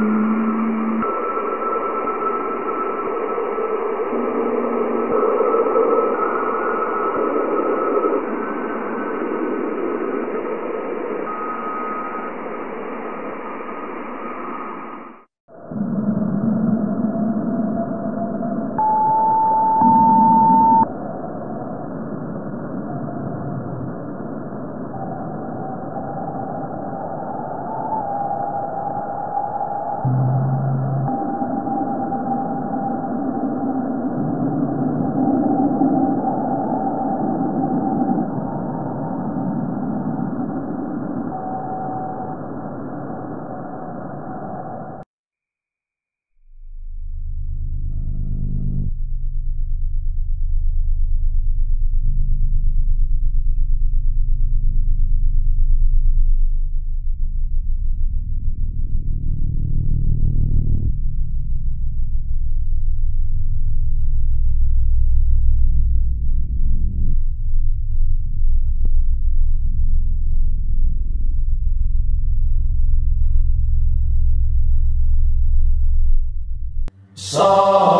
Música Saw.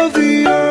of the earth.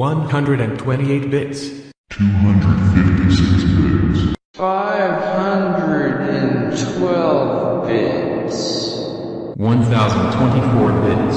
128 bits. 256 bits. 512 bits. 1024 bits.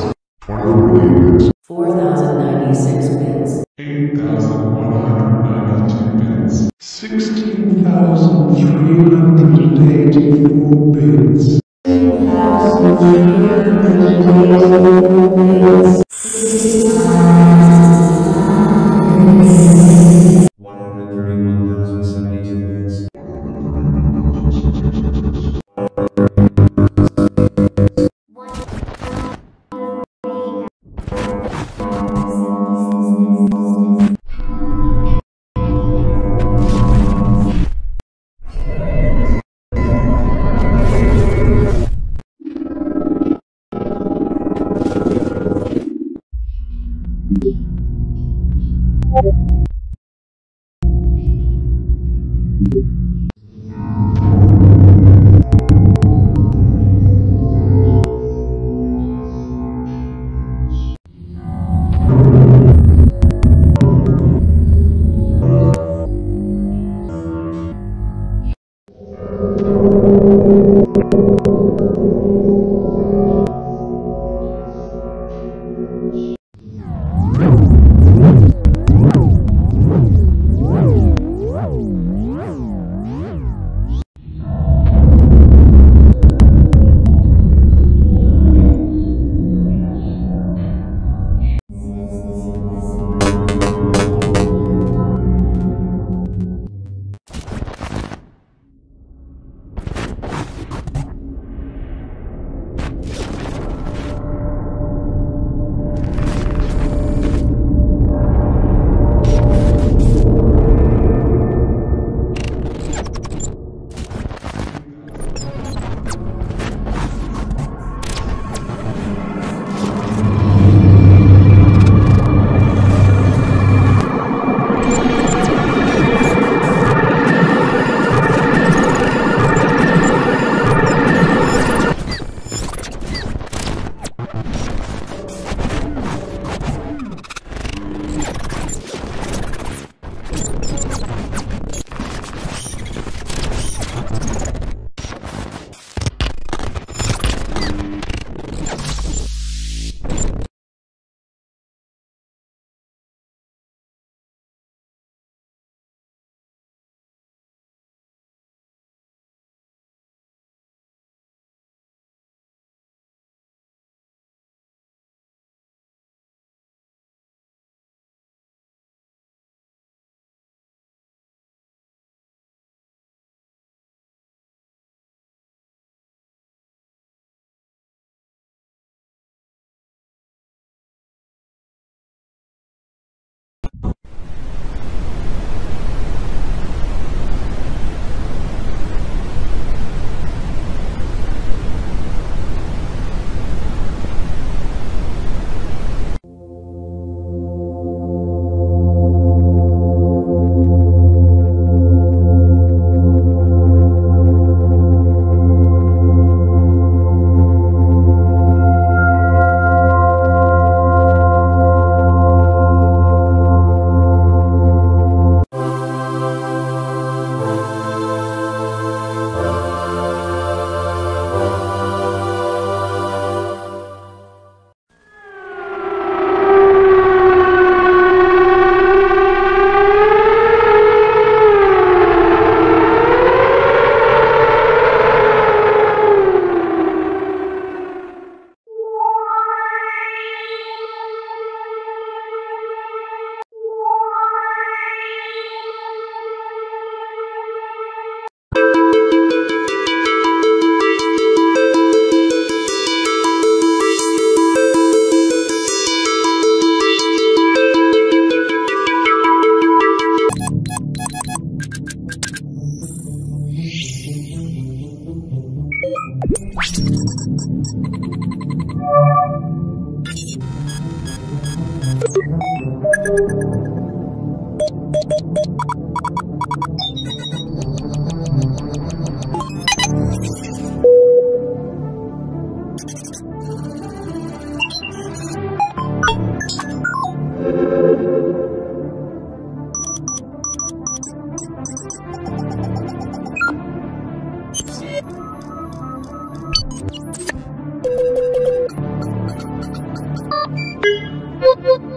Woo!